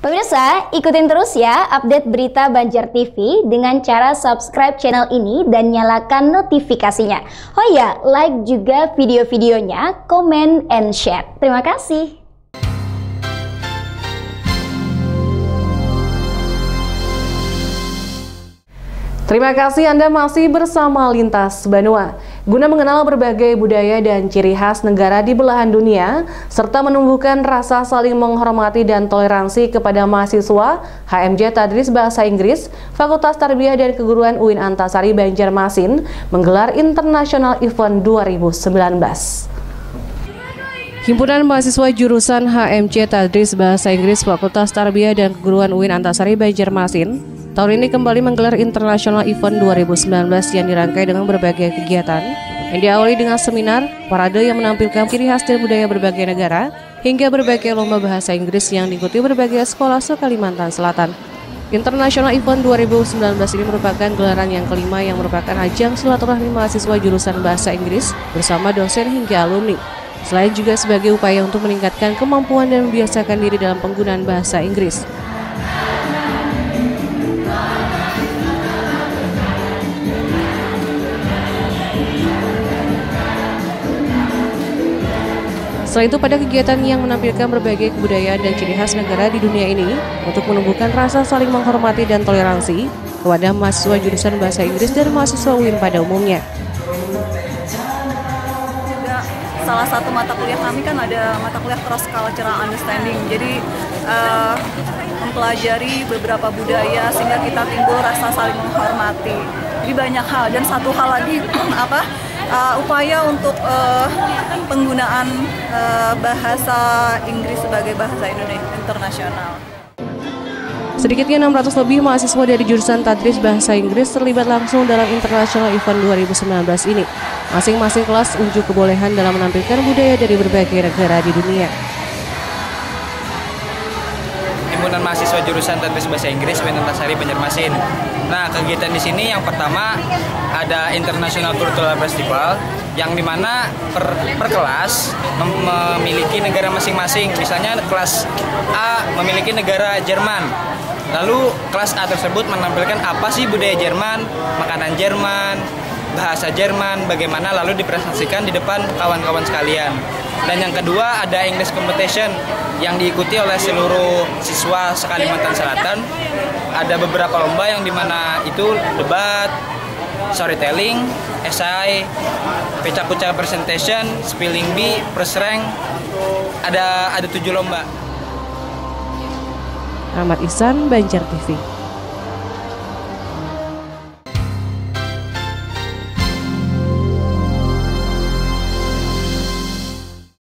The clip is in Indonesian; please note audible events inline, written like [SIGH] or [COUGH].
Pemirsa, ikutin terus ya update berita Banjar TV dengan cara subscribe channel ini dan nyalakan notifikasinya. Oh ya, like juga video-videonya, comment and share. Terima kasih. Terima kasih Anda masih bersama Lintas Banua. Guna mengenal berbagai budaya dan ciri khas negara di belahan dunia, serta menumbuhkan rasa saling menghormati dan toleransi kepada mahasiswa HMJ Tadris Bahasa Inggris, Fakultas Tarbiyah dan Keguruan UIN Antasari Banjarmasin menggelar International Event 2019. Himpunan Mahasiswa Jurusan HMC Tadris Bahasa Inggris Fakultas Tarbiyah dan Keguruan UIN Antasari Banjarmasin Tahun ini kembali menggelar International Event 2019 yang dirangkai dengan berbagai kegiatan yang diawali dengan seminar, parade yang menampilkan ciri khas dan budaya berbagai negara, hingga berbagai lomba bahasa Inggris yang diikuti berbagai sekolah se-Kalimantan Selatan. International Event 2019 ini merupakan gelaran yang kelima yang merupakan ajang silaturahmi mahasiswa jurusan bahasa Inggris bersama dosen hingga alumni. Selain juga sebagai upaya untuk meningkatkan kemampuan dan membiasakan diri dalam penggunaan bahasa Inggris. Selain itu pada kegiatan yang menampilkan berbagai kebudayaan dan ciri khas negara di dunia ini untuk menumbuhkan rasa saling menghormati dan toleransi kepada mahasiswa jurusan bahasa Inggris dan mahasiswa UIN pada umumnya. salah satu mata kuliah kami kan ada mata kuliah cross cultural understanding. Jadi uh, mempelajari beberapa budaya sehingga kita timbul rasa saling menghormati. Jadi banyak hal dan satu hal lagi [CLEARS THROAT] apa uh, upaya untuk uh, penggunaan uh, bahasa Inggris sebagai bahasa Indonesia internasional. Sedikitnya 600 lebih mahasiswa dari jurusan Tadris Bahasa Inggris terlibat langsung dalam International Event 2019 ini. Masing-masing kelas unjuk kebolehan dalam menampilkan budaya dari berbagai negara di dunia. Himpunan Mahasiswa Jurusan Tadris Bahasa Inggris Sari Banjarmasin. Nah, kegiatan di sini yang pertama ada International Cultural Festival yang di mana per, per kelas mem memiliki negara masing-masing. Misalnya kelas A memiliki negara Jerman. Lalu kelas A tersebut menampilkan apa sih budaya Jerman, makanan Jerman, bahasa Jerman, bagaimana lalu dipresentasikan di depan kawan-kawan sekalian. Dan yang kedua ada English Competition yang diikuti oleh seluruh siswa sekalimantan Selatan. Ada beberapa lomba yang di mana itu debat, storytelling, esai, pecah-pecah presentation, spelling bee, press rank. Ada ada tujuh lomba. Ahmad Ihsan, Banjar TV.